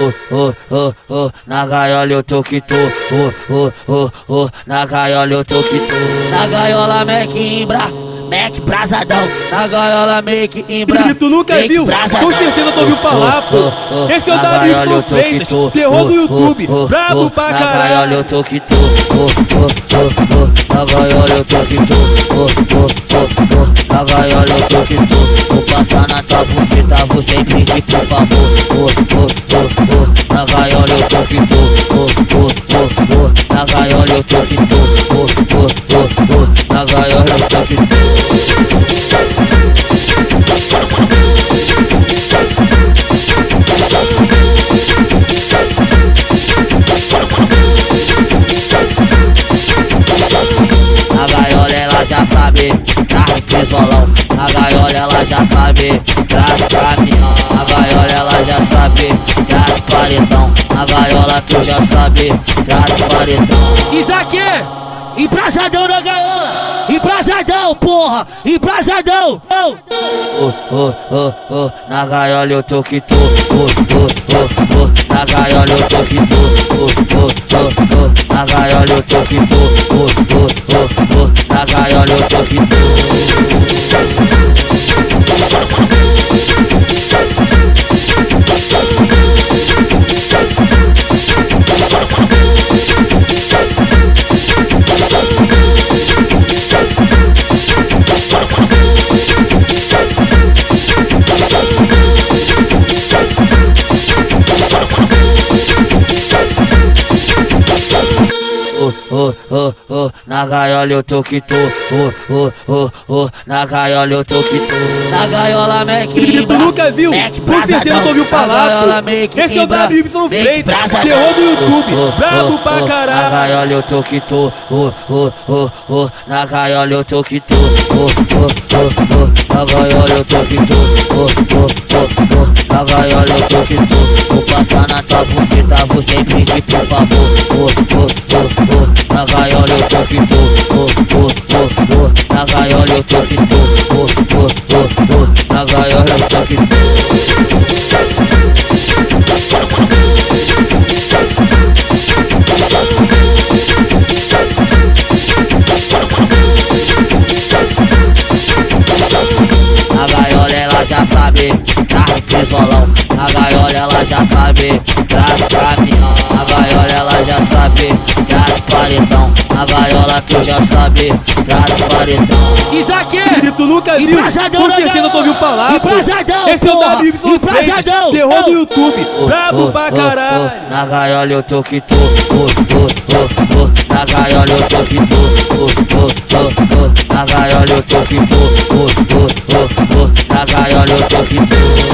oh, oh, oh, oh, na gaiola eu tô que tô, oh, oh, oh, oh, na gaiola eu tô que tô, na gaiola Mequimbra. Mac Brasadão, na gaiola make imbra. Se tu nunca make viu, brasadão. com certeza tu ouviu falar, pô. Oh, oh, Esse é o na que Freitas, terror do YouTube, oh, oh, brabo pra Na caralho. gaiola eu tô que tô, oh, oh, oh, oh, na gaiola eu tô que tô, oh, oh, na gaiola eu tô que tô. Vou passar na tua buceta, você grite por favor, oh, oh, oh, oh, na gaiola eu tô que tô, oh, oh, oh, oh, na gaiola eu tô que tô, oh, oh, oh, oh, na gaiola eu tô que tô. Na gaiola ela já sabe, Na gaiola ela já sabe, traz caminhão. Na gaiola ela já sabe, traz paredão. Na gaiola tu já sabe, traz paredão. Isaac, embrasadão na gaiola, embrasadão, porra, embrasadão. Oh. Oh, oh, oh, oh, na gaiola eu tô que tô. Oh, oh, oh, oh, na gaiola eu tô que tô. Oh, oh, oh, oh, na gaiola eu tô que tô. Oh, oh, oh, oh, na gaiola eu tô que tô. Oh, oh, oh, oh, na gaiola eu tô que tô, oh, oh, oh, oh, na gaiola eu tô que tô, na gaiola Mac Se tu nunca viu, com certeza tu ouviu falar, pô. Esse é o WY Freitas, terror do YouTube, brabo pra Na caralho. gaiola eu tô que tô, oh, oh, oh, oh, na gaiola eu tô que tô, oh, oh, oh, oh, na gaiola eu tô que tô, oh, oh, oh, oh, na gaiola eu tô que tô, vou passar na tua buceta, você grite por favor, oh, oh, oh, oh, na gaiola eu tô tô, oh, oh, oh, na gaiola eu tô tô, oh, oh, oh, na gaiola eu tô tô. Na gaiola ela já sabe, carne pisolão. Na gaiola ela já sabe, traz caminhão. Na gaiola ela já sabe, paredão. Na gaiola tu já sabe, traz paredão. Isaac, Se tu nunca viu, embrasadão com certeza tu ouviu falar, embrasadão, Esse é o porra, WY Freitas, embrasadão. terror do. YouTube, brabo pra caralho. na gaiola eu tô que tô, na gaiola eu tô que tô, na gaiola eu tô que tô, na gaiola eu tô que tô.